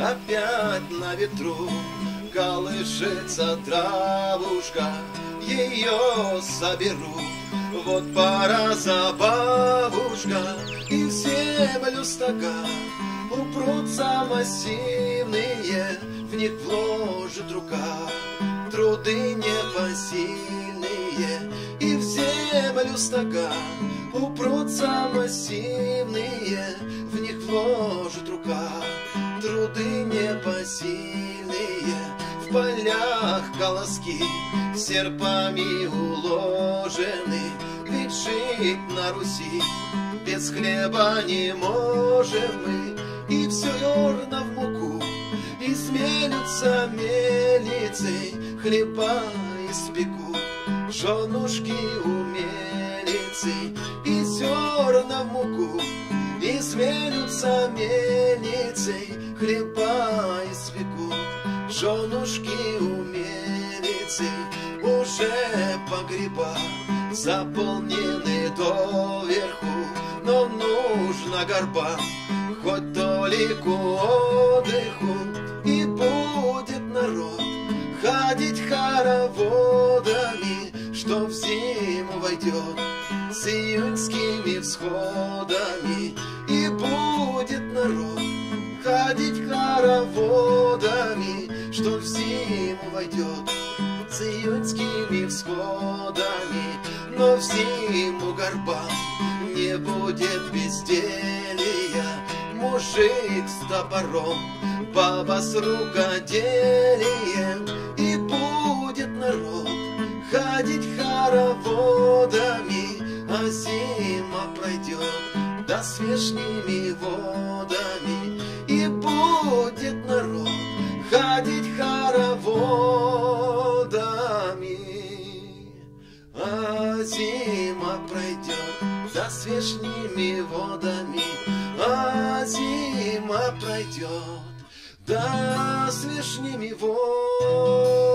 опять на ветру колышется травушка, ее соберу. Вот пора забавушка, и в землю стога. Упрутся массивные, в них вложит рука. Труды непосильные, и в землю стога. Упрутся массивные, в них вложит рука труды непосильные, в полях колоски. Серпами уложены, ведь жить на Руси. Без хлеба не можем мы, и все ерно в муку, и сменятся мельницей, хлеба испекут, женушки умелицы, и зерна в муку, и сменятся мельницей, хлеба испекут, женушки умелицы, уже погреба заполнены доверху, но нужно горба, хоть толику отдыху, и будет народ ходить хороводами, что в зиму войдет с июньскими всходами, и будет народ ходить хороводами, что в зиму войдет с июньскими всходами, но в зиму горба не будет безделия, мужик с топором, баба с рукоделием, и будет народ ходить хороводами, а зима пройдет да свежними водами, будет народ ходить хороводами, а зима пройдет да свежними водами, а зима пройдет да свежними водами.